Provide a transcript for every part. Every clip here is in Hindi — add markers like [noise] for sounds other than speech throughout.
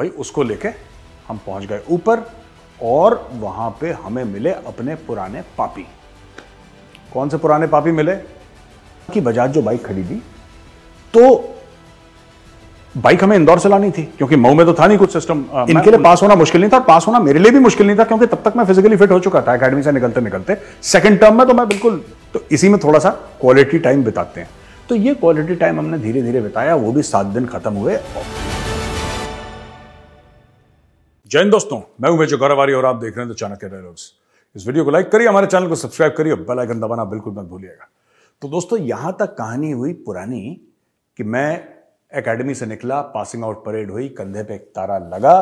भाई उसको लेके हम पहुँच गए ऊपर और वहाँ पे हमें मिले अपने पुराने पापी। कौन से पुराने पापी मिले? कि बजाज जो बाइक खरीदी तो बाइक हमें इंदौर से लानी थी क्योंकि मऊ में तो था नहीं कुछ सिस्टम इनके लिए पास होना मुश्किल नहीं था और पास होना मेरे लिए भी मुश्किल नहीं था क्योंकि तब तक मैं फिजिकली फिट हो चुका था एकेडमी से निकलते निकलते। सेकंड टर्म में तो मैं बिल्कुल तो इसी में थोड़ा सा क्वालिटी टाइम बिताते हैं। तो ये क्वालिटी टाइम हमने धीरे धीरे बिताया वो भी सात दिन खत्म हुए हिंद दोस्तों, मैं हूँ मेजर गौरवारी और आप देख रहे हैं द चाणक्य डायलॉग्स। इस वीडियो को लाइक करिए, हमारे चैनल को सब्सक्राइब करिए बेल आइकन दबाना बिल्कुल मत भूलिएगा। तो दोस्तों, यहाँ तक कहानी हुई पुरानी कि मैं एकेडमी से निकला, पासिंग आउट परेड हुई, कंधे पे एक तारा लगा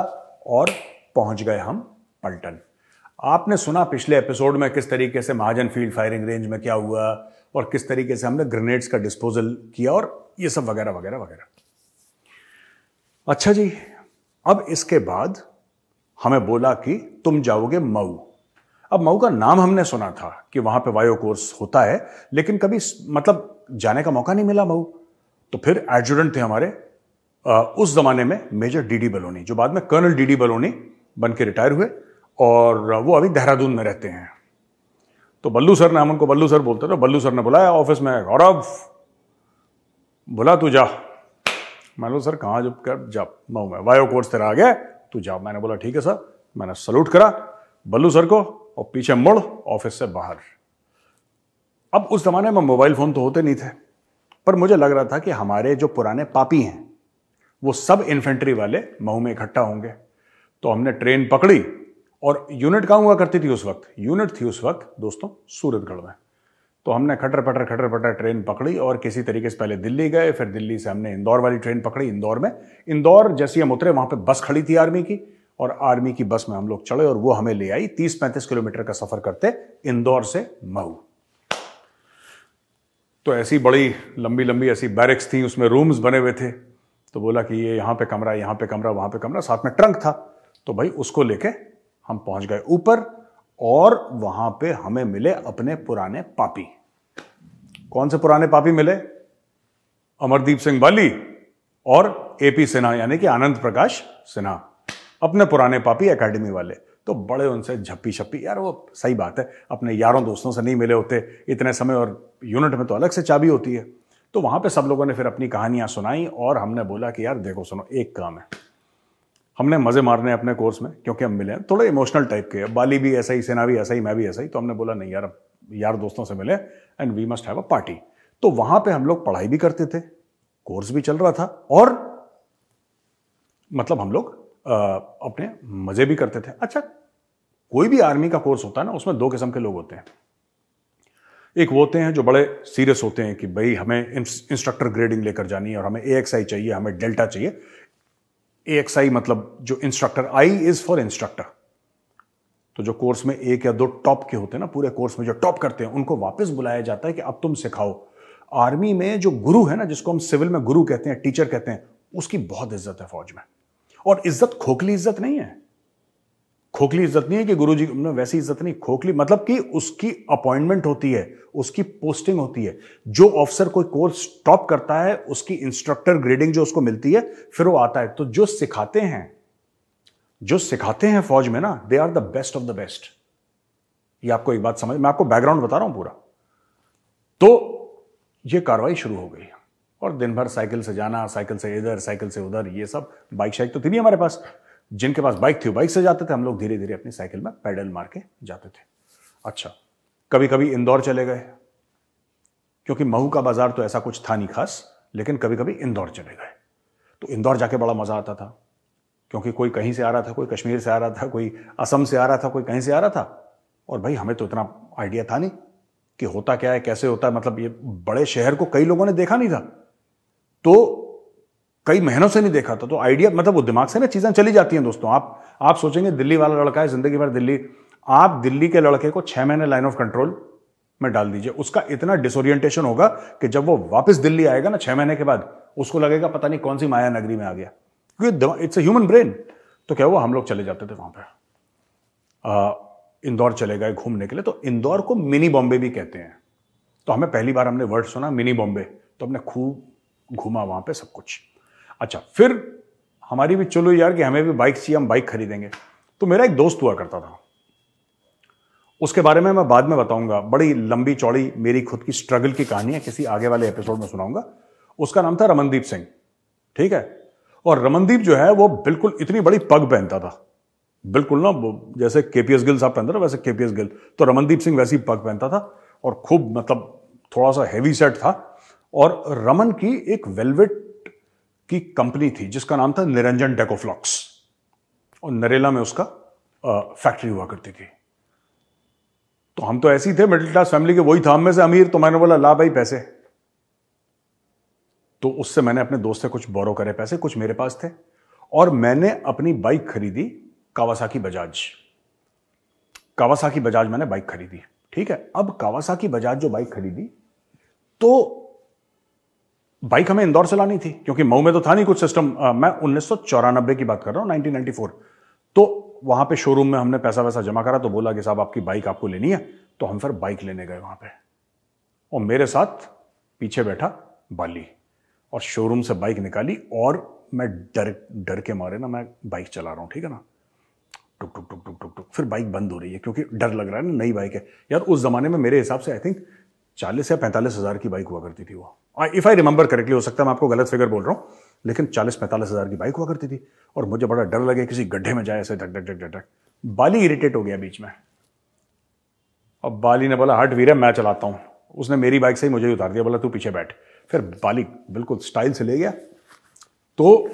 और पहुँच गए हम पलटन। आपने सुना पिछले एपिसोड में किस तरीके से महाजन फ़ील्ड फायरिंग रेंज में क्या हुआ और किस तरीके से हमने ग्रेनेड्स का डिस्पोजल किया और ये सब वगैरह वगैरह वगैरह। अच्छा जी, अब इसके बाद हमें बोला कि तुम जाओगे मऊ। अब मऊ का नाम हमने सुना था कि वहाँ पे वायो कोर्स होता है लेकिन कभी मतलब जाने का मौका नहीं मिला मऊ। तो फिर एडजुडेंट थे हमारे आ, उस जमाने में मेजर डीडी बलोनी जो बाद में कर्नल डीडी बलोनी बन के रिटायर हुए और वो अभी देहरादून में रहते हैं। तो बल्लू सर ने हम उनको बल्लू सर बोलते थे बल्लू सर ने बुलाया ऑफ़िस में गौरव बोला तू जा। मैं लो सर कहाँ जब कर जा मऊ में? वायो कोर्स तेरा आ गया तू जा मैंने बोला, ठीक है सर। मैंने सल्यूट करा। बल्लू सर को और पीछे मुड़ ऑफ़िस से बाहर। अब उस जमाने में मोबाइल फ़ोन तो होते नहीं थे, पर मुझे लग रहा था कि हमारे जो पुराने पापी हैं, वो सब इन्फेंट्री वाले मऊ में इकट्ठा होंगे। तो हमने ट्रेन पकड़ी और यूनिट कहाँ हुआ करती थी उस वक्त? यूनिट थी उस वक्त, दोस्तों, सूरतगढ़ में। तो हमने खटर पटर खटर पटर ट्रेन पकड़ी और किसी तरीके से पहले दिल्ली गए, फिर दिल्ली से हमने इंदौर वाली ट्रेन पकड़ी इंदौर में। इंदौर जैसी हम उतरे, वहाँ पे बस खड़ी थी आर्मी की और आर्मी की बस में हम लोग चढ़े और वो हमें ले आई। तीस पैंतीस किलोमीटर का सफ़र करते इंदौर से मऊ। तो ऐसी बड़ी लंबी लंबी ऐसी बैरिक्स थी, उसमें रूम्स बने हुए थे। तो बोला कि ये यहाँ पे कमरा, यहाँ पे कमरा, वहाँ पे कमरा, साथ में ट्रंक था। तो भाई उसको लेके हम पहुँच गए ऊपर। और वहाँ पे हमें मिले अपने पुराने पापी। कौन से पुराने पापी मिले? अमरदीप सिंह बाली और एपी सिन्हा, यानी कि आनंद प्रकाश सिन्हा, अपने पुराने पापी एकेडमी वाले। तो बड़े उनसे झप्पी छप्पी यार वो सही बात है, अपने यारों दोस्तों से नहीं मिले होते, इतने समय और यूनिट में तो अलग से चाबी होती है। तो वहाँ पे सब लोगों ने फिर अपनी कहानियाँ सुनाई और हमने बोला कि यार देखो सुनो, एक काम है हमने मज़े मारने अपने कोर्स में, क्योंकि हम मिले थोड़े इमोशनल टाइप के बाली भी ऐसा ही, सेना भी ऐसा ही, मैं भी ऐसा ही। तो हमने बोला, नहीं यार यार दोस्तों से मिले and we must have a party तो वहाँ पे हम लोग पढ़ाई भी करते थे कोर्स भी चल रहा था, और मतलब हम लोग अपने मज़े भी करते थे। अच्छा कोई भी आर्मी का कोर्स होता है ना, उसमें दो किस्म के लोग होते हैं। एक वो होते हैं जो बड़े सीरियस होते हैं कि भाई हमें इंस्ट्रक्टर ग्रेडिंग लेकर जानी है और हमें ए चाहिए, हमें डेल्टा चाहिए। ए मतलब जो instructor I is for instructor तो जो कोर्स में एक या दो टॉप के होते हैं ना, पूरे कोर्स में जो टॉप करते हैं, उनको वापस बुलाया जाता है कि अब तुम सिखाओ। आर्मी में जो गुरु है ना, जिसको हम सिविल में गुरु कहते हैं टीचर कहते हैं, उसकी बहुत इज़्ज़त है फौज में। और इज़्ज़त खोखली इज़्ज़त नहीं है। खोखली इज़्ज़त नहीं है कि गुरु जी वैसी इज़्ज़त नहीं, खोखली मतलब कि उसकी अपॉइंटमेंट होती है, उसकी पोस्टिंग होती है। जो ऑफिसर कोई कोर्स टॉप करता है, उसकी इंस्ट्रक्टर ग्रेडिंग जो उसको मिलती है, फिर वो आता है। तो जो सिखाते हैं, जो सिखाते हैं फौज में ना they are the best of the best ये आपको एक बात समझ, मैं आपको बैकग्राउंड बता रहा हूँ पूरा। तो ये कार्रवाई शुरू हो गई। और दिन भर साइकिल से जाना, साइकिल से इधर, साइकिल से उधर, ये सब। बाइक शाइक तो थी नहीं हमारे पास। जिनके पास बाइक थी बाइक से जाते थे, हम लोग धीरे धीरे अपनी साइकिल में पैडल मार के जाते थे। अच्छा कभी कभी इंदौर चले गए, क्योंकि महू का बाज़ार तो ऐसा कुछ था नहीं खास, लेकिन कभी कभी इंदौर चले गए। तो इंदौर जाके बड़ा मज़ा आता था, क्योंकि कोई कहीं से आ रहा था, कोई कश्मीर से आ रहा था, कोई असम से आ रहा था, कोई कहीं से आ रहा था, और भाई हमें तो इतना आइडिया था नहीं कि होता क्या है, कैसे होता है मतलब ये बड़े शहर को कई लोगों ने देखा नहीं था। तो कई महीनों से नहीं देखा था तो आइडिया मतलब वो दिमाग से ना चीज़ें चली जाती हैं दोस्तों। आप आप सोचेंगे दिल्ली वाला लड़का है, ज़िंदगी भर दिल्ली। आप दिल्ली के लड़के को छह महीने लाइन ऑफ़ कंट्रोल में डाल दीजिए। उसका इतना डिसोरिएंटेशन होगा कि जब वो वापस दिल्ली आएगा ना छह महीने के बाद, उसको लगेगा पता नहीं कौन सी माया नगरी में आ गया। क्योंकि इट्स ह्यूमन ब्रेन तो क्या हुआ? हम लोग चले जाते थे वहाँ पर। इंदौर चले गए घूमने के लिए। तो इंदौर को मिनी बॉम्बे भी कहते हैं। तो हमें पहली बार हमने वर्ड सुना, मिनी बॉम्बे। तो हमने खूब घूमा वहाँ पे सब कुछ। अच्छा फिर हमारी भी चलो यार कि हमें भी बाइक चाहिए, हम बाइक खरीदेंगे। तो मेरा एक दोस्त हुआ करता था। उसके बारे में मैं बाद में बताऊँगा। बड़ी लंबी चौड़ी मेरी खुद की स्ट्रगल की कहानी है, किसी आगे वाले एपिसोड में सुनाऊँगा। उसका नाम था रमनदीप सिंह। ठीक है? और रमनदीप जो है, वो बिल्कुल इतनी बड़ी पग पहनता था। बिल्कुल ना जैसे केपीएस गिल साहब पहनते ना वैसे केपीएस गिल तो रमनदीप सिंह वैसी पग पहनता था और खूब मतलब थोड़ा सा हैवी सेट था। और रमन की एक वेलवेट की कंपनी थी, जिसका नाम था निरंजन डेकोफ्लॉक्स। और नरेला में उसका फैक्ट्री हुआ करती थी। तो हम तो ऐसे ही थे मिडिल क्लास फैमिली के, वही था हम में से अमीर तो मैंने बोला, ला भाई पैसे। तो उससे मैंने अपने दोस्त से कुछ बोरो करे पैसे, कुछ मेरे पास थे। और मैंने अपनी बाइक खरीदी कावासाकी बजाज कावासाकी बजाज मैंने बाइक खरीदी, ठीक है? अब कावासाकी बजाज जो बाइक खरीदी तो बाइक हमें इंदौर से लानी थी, क्योंकि मऊ में तो था नहीं कुछ सिस्टम मैं उन्नीस की बात कर रहा हूँ 1994 तो वहाँ पे शोरूम में हमने पैसा वैसा जमा करा तो बोला कि साहब, आपकी बाइक आपको लेनी है तो हम फिर बाइक लेने गए वहाँ पे। और मेरे साथ पीछे बैठा बाली और शोरूम से बाइक निकाली और मैं डर डर के मारे ना, मैं बाइक चला रहा हूँ, ठीक है ना? टुक टुक टुक टुक टुक टुक, फिर बाइक बंद हो रही है, क्योंकि डर लग रहा है ना, नई बाइक है। यार, उस जमाने में मेरे हिसाब से आई थिंक चालीस या पैंतालीस हज़ार की बाइक हुआ करती थी वो। इफ़ आई रिमेंबर करेक्टली हो सकता है मैं आपको गलत फिगर बोल रहा हूँ, लेकिन चालीस, पैंतालीस हज़ार की बाइक हुआ करती थी, और मुझे बड़ा डर लगे किसी गड्ढे में जाए ऐसे धक धक धक धक बाली इरिटेट हो गया बीच में। अब बाली ने बोला, हट वीर मैं चलाता हूँ। उसने मेरी बाइक से ही मुझे उतार दिया, बोला, तू पीछे बैठ। फिर बाली बिल्कुल स्टाइल से ले गया। तो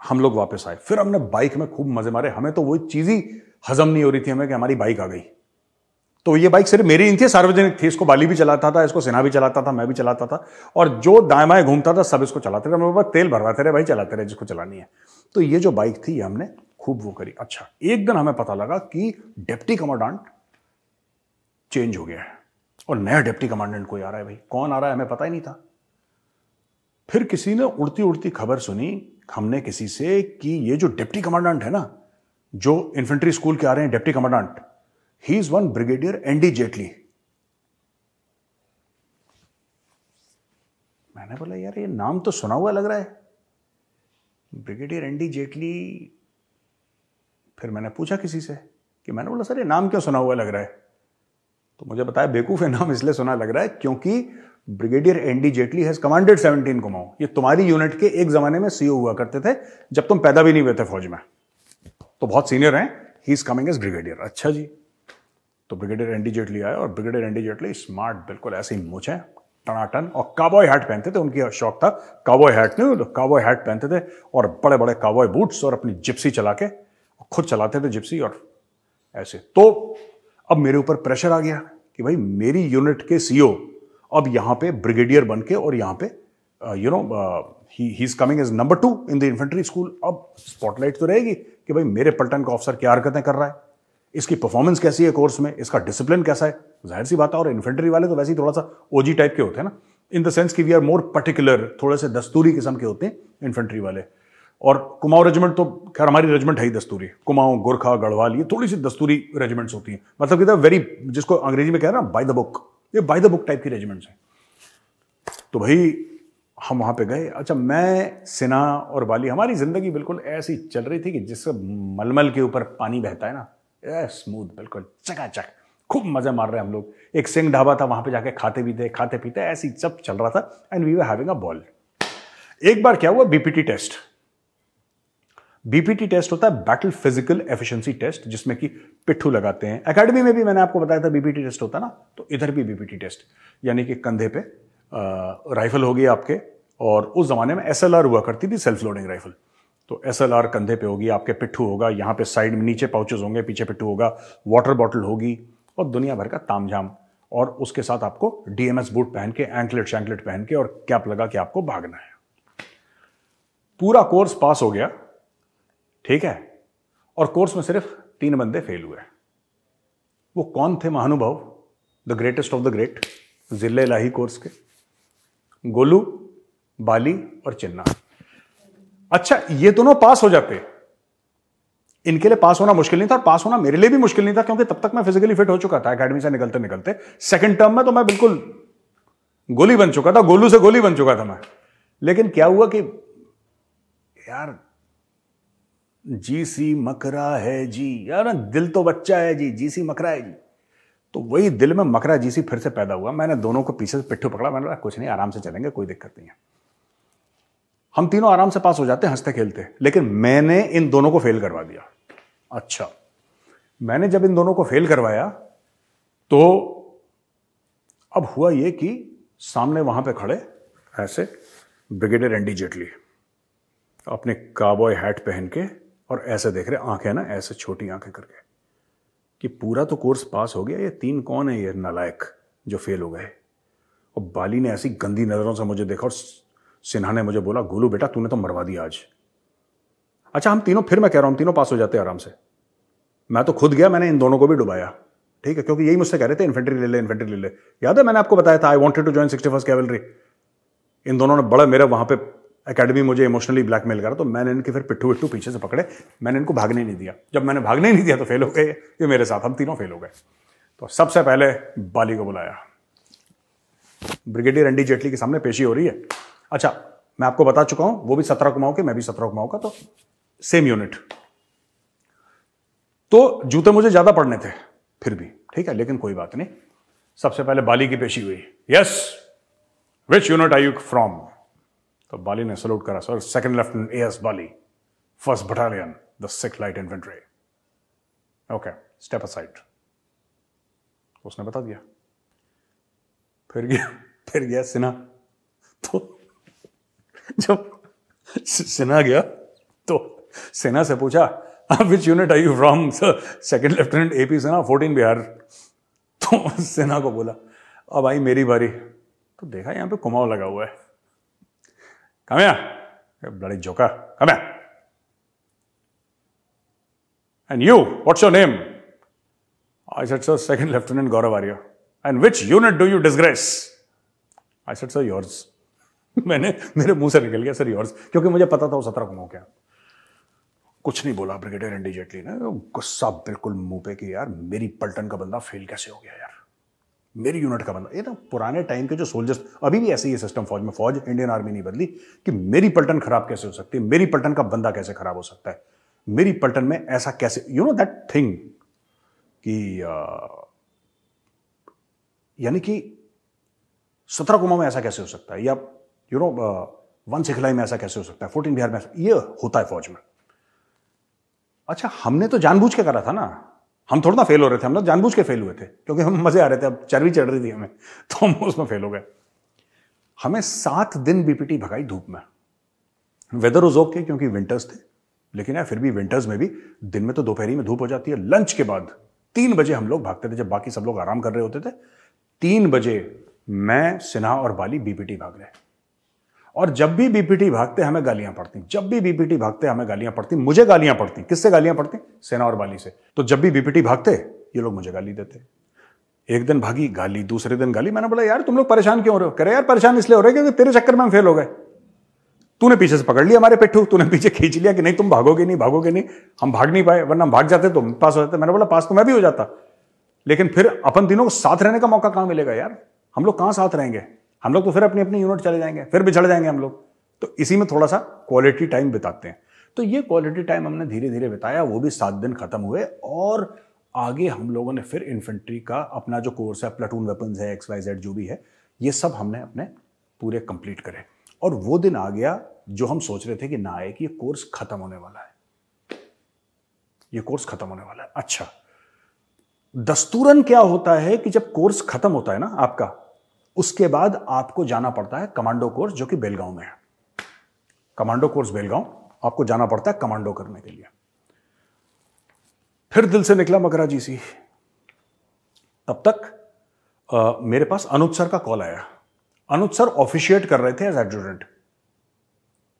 हम लोग वापस आए। फिर हमने बाइक में खूब मज़े मारे। हमें तो वो चीज़ ही हजम नहीं हो रही थी, हमें कि हमारी बाइक आ गई। तो ये बाइक सिर्फ़ मेरी नहीं थी, सार्वजनिक थी। इसको बाली भी चलाता था, इसको सिन्हा भी चलाता था, मैं भी चलाता था। और जो दाएँ बाएँ घूमता था, सब इसको चलाते थे। मेरे तेल भरवाते रहे भाई चलाते रहे, जिसको चलानी है। तो ये जो बाइक थी, ये हमने खूब वो करी। अच्छा एक दिन हमें पता लगा कि डिप्टी कमांडेंट चेंज हो गया है। और नया डिप्टी कमांडेंट कोई आ रहा है भाई? कौन आ रहा है? हमें पता ही नहीं था। फिर किसी ने उड़ती उड़ती खबर सुनी हमने किसी से कि ये जो डिप्टी कमांडेंट है ना, जो इन्फेंट्री स्कूल के आ रहे हैं, deputy commandant he is one brigadier N D Jaitley मैंने बोला, यार, ये नाम तो सुना हुआ लग रहा है. ब्रिगेडियर एनडी जेटली फिर मैंने पूछा किसी से कि मैंने बोला, सर, ये नाम क्यों सुना हुआ लग रहा है? तो मुझे बताया बेकूफ है नाम, इसलिए सुना लग रहा है क्योंकि brigadier N D Jaitley has commanded 17 Kumaon ये तुम्हारी यूनिट के एक जमाने में सीओ हुआ करते थे, जब तुम पैदा भी नहीं हुए थे फौज में। तो बहुत सीनियर हैं he is coming as brigadier अच्छा जी। तो ब्रिगेडियर एनडी जेटली आए और ब्रिगेडियर एनडी जेटली स्मार्ट, बिल्कुल ऐसे ही मुझे टनाटन, और काबॉय हैट पहनते थे, उनकी शौक था काबॉय हैट नहीं काबॉय हैट पहनते थे और बड़े बड़े काबॉय बूट्स और अपनी जिप्सी चला के, खुद चलाते थे जिप्सी और ऐसे। तो अब मेरे ऊपर प्रेशर आ गया कि भाई मेरी यूनिट के सीओ अब यहाँ पे ब्रिगेडियर बन के और यहाँ पे you know he is coming as number two in the infantry school अब स्पॉटलाइट तो रहेगी कि भाई मेरे पलटन का ऑफिसर क्या हरकतें कर रहा है। इसकी परफॉर्मेंस कैसी है कोर्स में? इसका डिसिप्लिन कैसा है? ज़ाहिर सी बात है, और इन्फेंट्री वाले तो वैसे ही थोड़ा सा ओजी टाइप के होते हैं ना। इन द सेंस कि वी आर मोर पर्टिकुलर थोड़े से दस्तूरी किस्म के होते हैं इन्फेंट्री वाले। और कुमाऊं रेजिमेंट तो खैर हमारी रेजिमेंट है ही दस्तूरी। कुमाऊं, गोरखा, गढ़वाल, ये थोड़ी सी दस्तूरी रेजिमेंट्स होती हैं। मतलब कि वेरी जिसको अंग्रेज़ी में कह रहे हैं बाय द बुक ये बाय द बुक टाइप की रेजिमेंट्स हैं। तो भाई, हम वहाँ पे गए। अच्छा मैं, सिन्हा और बाली, हमारी ज़िंदगी बिल्कुल ऐसी चल रही थी कि जिससे मलमल के ऊपर पानी बहता है ना। स्मूथ बिल्कुल चकाचक। खूब मज़े मार रहे हम लोग। एक सिंह ढाबा था वहाँ पे जाके खाते पीते खाते पीते ऐसी सब चल रहा था and we were having a ball एक बार क्या हुआ? बीपीटी टेस्ट बीपीटी टेस्ट होता है बैटल फ़िज़िकल एफिशिएंसी टेस्ट जिसमें कि पिट्ठू लगाते हैं। एकेडमी में भी मैंने आपको बताया था बीपीटी टेस्ट होता ना तो इधर भी बीपीटी टेस्ट यानी कि कंधे पे आ, राइफल होगी आपके और उस जमाने में एसएलआर हुआ करती थी सेल्फ लोडिंग राइफल तो एसएलआर कंधे पे होगी, आपके पिट्ठू होगा, यहाँ पे साइड में नीचे पाउचेज होंगे, पीछे पिट्ठू होगा वाटर बॉटल होगी और दुनिया भर का तामझाम। और उसके साथ आपको डीएमएस बूट पहन के एंकलेट शैंकलेट पहन के और कैप लगा के आपको भागना है। पूरा कोर्स पास हो गया, ठीक है? और कोर्स में सिर्फ़ तीन बंदे फेल हुए वो कौन थे महानुभव? The greatest of the great ज़िले लाही कोर्स के। गोलू, बाली और चिन्ना। अच्छा ये दोनों पास हो जाते। इनके लिए पास होना मुश्किल नहीं था और पास होना मेरे लिए भी मुश्किल नहीं था, क्योंकि तब तक मैं फिजिकली फिट हो चुका था एकेडमी से निकलते निकलते। सेकंड टर्म में तो मैं बिल्कुल गोली बन चुका था, गोलू से गोली बन चुका था मैं। लेकिन क्या हुआ कि, यार, जी सी मकरा है जी, यार, दिल तो बच्चा है जी जी सी मकरा है जी। तो वही दिल में मकरा जी सी फिर से पैदा हुआ। मैंने दोनों को पीछे से पिट्ठू पकड़ा, मैंने कहा, कुछ नहीं, आराम से चलेंगे, कोई दिक्कत नहीं है। हम तीनों आराम से पास हो जाते हँसते खेलते लेकिन मैंने इन दोनों को फेल करवा दिया। अच्छा। मैंने जब इन दोनों को फेल करवाया तो अब हुआ यह कि सामने वहाँ पे खड़े ऐसे ब्रिगेडियर एनडी जेटली अपने काबॉय हैट पहन के और ऐसे देख रहे, आँखें ना ऐसे छोटी आँखें करके कि पूरा तो कोर्स पास हो गया, ये तीन कौन है ये नालायक जो फेल हो गए? और बाली ने ऐसी गंदी नज़रों से मुझे देखा और सिन्हा ने मुझे बोला, गोलू बेटा, तूने तो मरवा दिया आज। अच्छा हम तीनों, फिर मैं कह रहा हूँ तीनों पास हो जाते आराम से। मैं तो खुद गया, मैंने इन दोनों को भी डुबाया। ठीक है, क्योंकि यही मुझसे कह रहे थे, इन्फेंट्री ले ले, इन्फेंट्री ले ले। याद है, मैंने आपको बताया था I wanted to join sixty first cavalry. इन दोनों ने बड़ा, मेरे वहाँ पे एकेडमी मुझे इमोशनली ब्लैकमेल करा तो मैंने इनके फिर पिट्ठू पिट्ठू पीछे से पकड़े। मैंने इनको भागने नहीं दिया। जब मैंने भागने नहीं दिया तो फेल हो गए ये मेरे साथ, हम तीनों फेल हो गए। तो सबसे पहले बाली को बुलाया। ब्रिगेडियर एनडी जेटली के सामने पेशी हो रही है। अच्छा मैं आपको बता चुका हूँ, वो भी सत्रह कुमाओं के, मैं भी सत्रह कुमाओं का तो सेम यूनिट तो जूते मुझे ज़्यादा पड़ने थे, फिर भी, ठीक है, लेकिन कोई बात नहीं। सबसे पहले बाली की पेशी हुई। Yes which unit are you from तो बाली ने सल्यूट करा sir second lieutenant A S Bali first battalion the six light infantry okay step aside उसने बता दिया। फिर गया फिर गया सिन्हा। तो [laughs] जब सिन्हा गया तो सेना से पूछा which unit are you from second lieutenant A P Sinha सेना फोर्टीन बिहार. तो सिन्हा को बोला, अब आई मेरी बारी। तो देखा यहाँ पे कुमाऊ लगा हुआ है। कमया बड़े झोका कमया and you what's your name I said sir second lieutenant Gaurav Arya and which unit do you disgrace I said sir yours [laughs] मैंने मेरे मुँह से निकल गया सर योर्स क्योंकि मुझे पता था वो सत्रह को क्या। कुछ नहीं बोला ब्रिगेडियर एनडी जेटली ने गुस्सा बिल्कुल मुँह पे कि यार, मेरी पलटन का बंदा फेल कैसे हो गया यार? मेरी यूनिट का बंदा ये तो पुराने टाइम के जो सोल्जर्स अभी भी ऐसे ही सिस्टम फौज में, फौज इंडियन आर्मी नहीं बदली, कि मेरी पलटन खराब कैसे हो सकती है, मेरी पलटन का बंदा कैसे खराब हो सकता है? मेरी पलटन में ऐसा कैसे यू नो दैट थिंग कि यानी कि सत्रह कुमा में ऐसा कैसे हो सकता है? या यू नो वन सिखलाई में ऐसा कैसे हो सकता है? फोर्टीन बिहार में ये होता है फौज में। अच्छा हमने तो जानबूझ के करा था ना। हम थोड़ा ना फेल हो रहे थे, हम लोग जानबूझ के फेल हुए थे, क्योंकि हम मज़े आ रहे थे, अब चर्बी चढ़ रही थी हमें [laughs] तो हम उसमें फेल हो गए। हमें सात दिन बीपीटी भगाई धूप में। वेदर उज ओके क्योंकि विंटर्स थे, लेकिन यार फिर भी विंटर्स में भी दिन में तो दोपहरी में धूप हो जाती है। लंच के बाद तीन बजे हम लोग भागते थे, जब बाकी सब लोग आराम कर रहे होते थे, तीन बजे मैं, सिन्हा और बाली बीपीटी भाग रहे। और जब भी बीपीटी भागते हमें गालियाँ पड़ती। जब भी बीपीटी भागते हमें गालियाँ पड़ती। मुझे गालियाँ पड़ती। किससे गालियाँ पड़ती? सेना और बाली से। तो जब भी बीपीटी भागते, ये लोग मुझे गाली देते। एक दिन भागी, गाली, दूसरे दिन गाली। मैंने बोला, यार, तुम लोग परेशान क्यों हो रहे हो? कह यार, परेशान इसलिए हो रहे क्योंकि तेरे चक्कर में हम फेल हो गए। तूने पीछे से पकड़ लिया हमारे पिट्ठू। तूने पीछे खींच लिया कि नहीं, तुम भागोगे नहीं भागोगे नहीं। हम भाग नहीं पाए, वरना हम भाग जाते तो पास हो जाते। मैंने बोला, पास तो मैं भी हो जाता। लेकिन फिर अपन तीनों को साथ रहने का मौका कहाँ मिलेगा यार? हम लोग कहाँ साथ रहेंगे? हम लोग तो फिर अपनी अपनी यूनिट चले जाएँगे, फिर बिछड़ जाएँगे हम लोग। तो इसी में थोड़ा सा क्वालिटी टाइम बिताते हैं। तो ये क्वालिटी टाइम हमने धीरे धीरे बिताया, वो भी सात दिन खत्म हुए और आगे हम लोगों ने फिर इन्फेंट्री का अपना जो कोर्स है प्लाटून वेपन्स है एक्स वाई जेड जो भी है, ये सब हमने अपने पूरे कंप्लीट करे। और वो दिन आ गया जो हम सोच रहे थे कि ना आए कि ये कोर्स खत्म होने वाला है। ये कोर्स खत्म होने वाला है। अच्छा दस्तूरन क्या होता है कि जब कोर्स खत्म होता है ना आपका उसके बाद आपको जाना पड़ता है कमांडो कोर्स जो कि बेलगांव में है। Commando course Belgaum. आपको जाना पड़ता है कमांडो करने के लिए। फिर दिल से निकला मकरा जी सी। तब तक आ, मेरे पास अनुज सर का कॉल आया। अनुज सर ऑफिशिएट कर रहे थे एज एडजुटेंट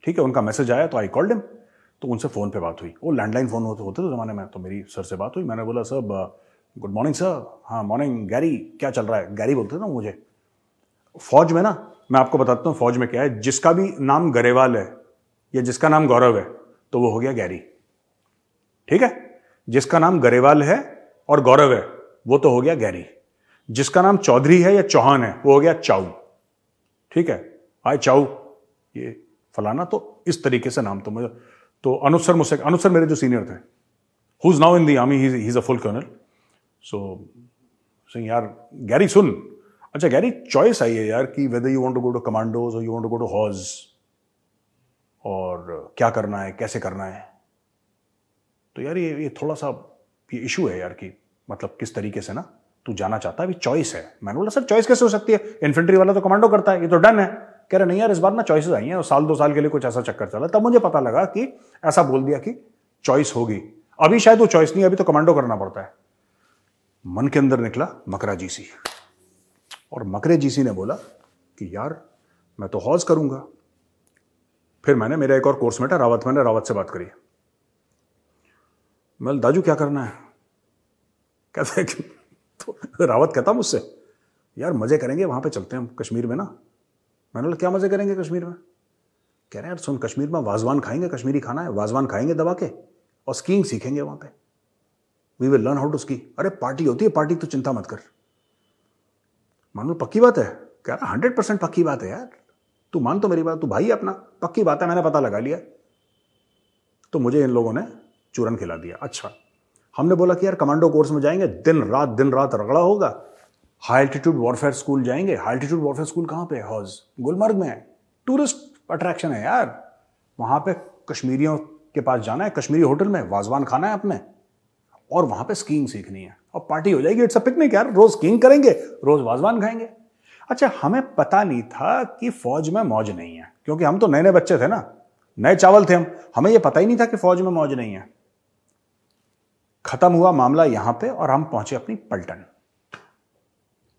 ठीक है उनका मैसेज आया तो आई कॉल्ड हिम तो उनसे फ़ोन पे बात हुई। वो लैंडलाइन फ़ोन होते होते थे जमाने में तो मेरी सर से बात हुई। मैंने बोला सर गुड मॉर्निंग सर हाँ मॉर्निंग गैरी क्या चल रहा है? गैरी बोलते थे ना मुझे। फौज में ना, मैं आपको बताता हूँ फौज में क्या है। जिसका भी नाम गरेवाल है या जिसका नाम गौरव है तो वो हो गया गैरी। ठीक है? जिसका नाम गरेवाल है और गौरव है, वो तो हो गया गैरी। जिसका नाम चौधरी है या चौहान है, वो हो गया चाऊ। ठीक है? आए चाऊ, ये फलाना तो इस तरीके से नाम तो मुझे तो अनुसर मुझसे अनुज सर मेरे जो सीनियर थे। Who is now in the army he is a full colonel so यार, गैरी सुन। अच्छा गैरी चॉइस आई है यार कि whether you want to go to commandos और you want to go to हॉज और क्या करना है, कैसे करना है। तो यार ये ये थोड़ा सा, ये इशू है यार कि मतलब किस तरीके से ना तू जाना चाहता है, अभी चॉइस है। मैंने बोला, सर चॉइस कैसे हो सकती है? इन्फेंट्री वाला तो कमांडो करता है, ये तो डन है। कह रहे, नहीं यार, इस बार ना चॉइसेस आई हैं और साल, दो साल के लिए कुछ ऐसा चक्कर चला तब मुझे पता लगा कि ऐसा बोल दिया कि चॉइस होगी। अभी शायद वो चॉइस नहीं अभी तो कमांडो करना पड़ता है। मन के अंदर निकला मकरा जीसी और मकरे जीसी ने बोला कि यार, मैं तो हॉज करूँगा। फिर मैंने मेरा एक और कोर्स मेटा रावत, मैंने रावत से बात करी। मैं दाजू, क्या करना है? कहते हैं कि तो रावत कहता मुझसे, यार, मज़े करेंगे, वहाँ पे चलते हैं कश्मीर में ना? मैंने बोला, क्या मज़े करेंगे कश्मीर में? कह रहे यार, सुन, कश्मीर में वाजवान खाएँगे, कश्मीरी खाना है, वाजवान खाएँगे दबा के और स्कीइंग सीखेंगे वहाँ पे। We will learn how to ski अरे, पार्टी होती है, पार्टी तो चिंता मत कर। मान लो पक्की बात है। कह रहा हंड्रेड परसेंट पक्की बात है यार। तू मान तो मेरी बात, तू भाई अपना। पक्की बात है, मैंने पता लगा लिया। तो मुझे इन लोगों ने चूरन खिला दिया। अच्छा हमने बोला कि यार, कमांडो कोर्स में जाएँगे, दिन रात दिन रात रगड़ा होगा। हाई एल्टीट्यूड वॉरफेयर स्कूल जाएँगे। हाई एल्टीट्यूड वॉरफेयर स्कूल कहाँ पे हॉज, गुलमर्ग में है। टूरिस्ट अट्रैक्शन है यार। वहाँ पे कश्मीरियों के पास जाना है, कश्मीरी होटल में वाजवान खाना है अपने। और वहाँ पे स्कीइंग सीखनी है। और पार्टी हो जाएगी इट्स अ पिकनिक यार। रोज स्कीइंग करेंगे, रोज वाजवान खाएँगे अच्छा हमें पता नहीं था कि फौज में मौज नहीं है, क्योंकि हम तो नए नए बच्चे थे ना। नए चावल थे हम। हमें यह पता ही नहीं था कि फौज में मौज नहीं है। खत्म हुआ मामला यहाँ पे और हम पहुँचे अपनी पलटन।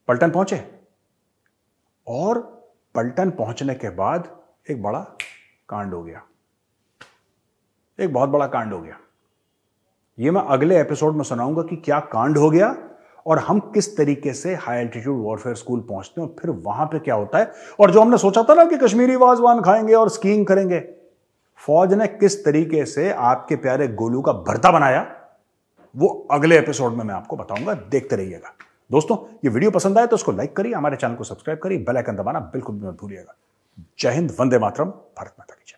पलटन पहुँचे। और पलटन पहुँचने के बाद एक बड़ा कांड हो गया। एक बहुत बड़ा कांड हो गया। यह मैं अगले एपिसोड में सुनाऊँगा कि क्या कांड हो गया और हम किस तरीके से हाई एल्टीट्यूड वॉरफेयर स्कूल पहुँचते हैं और फिर वहाँ पे क्या होता है। और जो हमने सोचा था ना कि कश्मीरी वाजवान खाएँगे और स्कीइंग करेंगे, फौज ने किस तरीके से आपके प्यारे गोलू का भरता बनाया, वो अगले एपिसोड में मैं आपको बताऊँगा। देखते रहिएगा। दोस्तों, ये वीडियो पसंद आए तो उसको लाइक करिए, हमारे चैनल को सब्सक्राइब करिए बेल आइकन दबाना बिल्कुल भी मत भूलिएगा। जय हिंद, वंदे मातरम, भारत माता की जय।